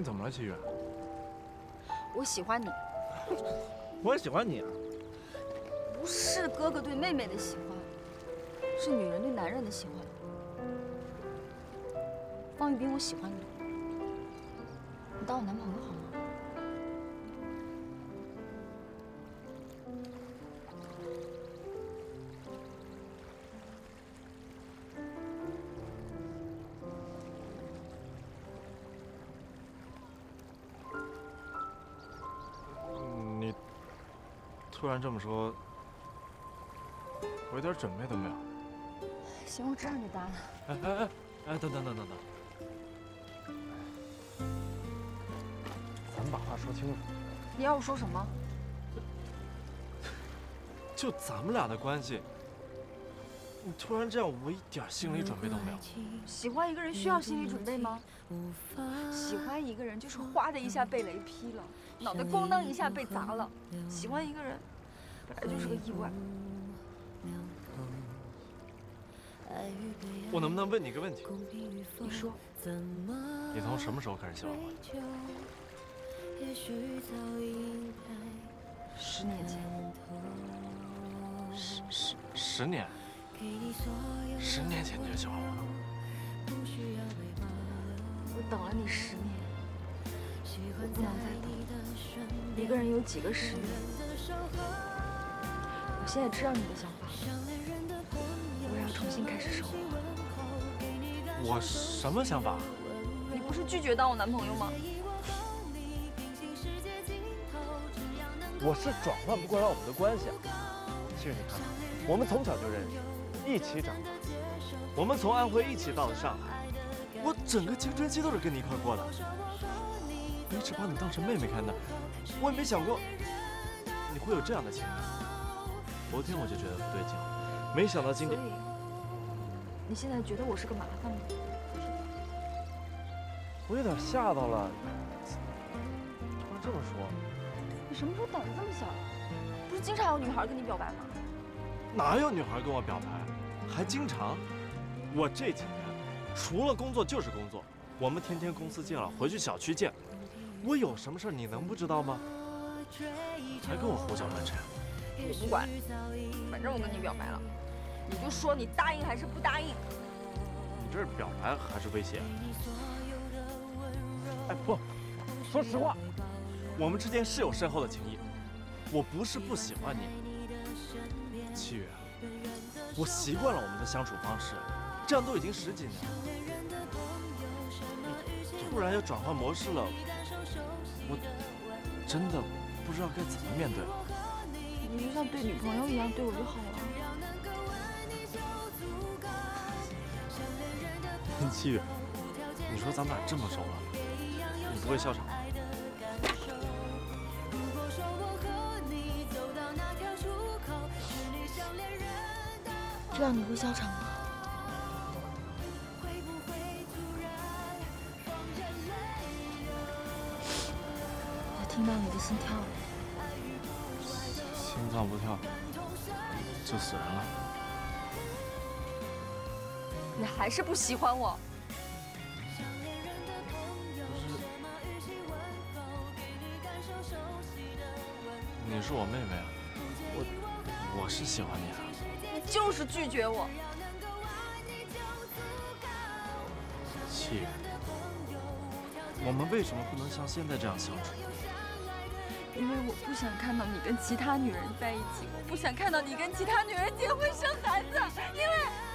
你怎么了，七月？我喜欢你，我也喜欢你啊。不是哥哥对妹妹的喜欢，是女人对男人的喜欢。方玉斌，我喜欢你，你当我男朋友好吗？突然这么说，我一点准备都没有。行，我知道你答了。哎哎哎哎，等等等等等，咱们把话说清楚。你要我说什么？就咱们俩的关系，你突然这样，我一点心理准备都没有。喜欢一个人需要心理准备吗？喜欢一个人就是哗的一下被雷劈了，脑袋咣当一下被砸了。喜欢一个人本来就是个意外。我能不能问你一个问题？你说，你从什么时候开始喜欢我的？十年前，十十十年？十年前你就喜欢我了？我等了你十年，我不能再等。一个人有几个十年？我现在知道你的想法，我要重新开始生活。我什么想法？你不是拒绝当我男朋友吗？我是转换不过来我们的关系啊。其实你看，我们从小就认识，一起长大，我们从安徽一起到了上海，我整个青春期都是跟你一块过的。我一直把你当成妹妹看待，我也没想过你会有这样的情感。昨天我就觉得不对劲，没想到今天。所以，你现在觉得我是个麻烦吗？我有点吓到了。突然这么说，你什么时候胆子这么小呀？不是经常有女孩跟你表白吗？哪有女孩跟我表白？还经常？我这几年除了工作就是工作，我们天天公司见了，回去小区见。我有什么事你能不知道吗？还跟我胡搅蛮缠。我不管，反正我跟你表白了，你就说你答应还是不答应？你这是表白还是威胁？哎不，说实话，我们之间是有深厚的情谊。我不是不喜欢你，七月，我习惯了我们的相处方式，这样都已经十几年了。你突然要转换模式了，我真的不知道该怎么面对。你就像对女朋友一样对我就好了。七月，你说咱们俩这么熟了，你不会笑场吧？这样你会笑场吗？我听到你的心跳了。心脏不跳就死人了。你还是不喜欢我？你是我妹妹，我我是喜欢你啊。你就是拒绝我。气人，我们为什么不能像现在这样相处？因为我不想看到你跟其他女人在一起，我不想看到你跟其他女人结婚生孩子，因为。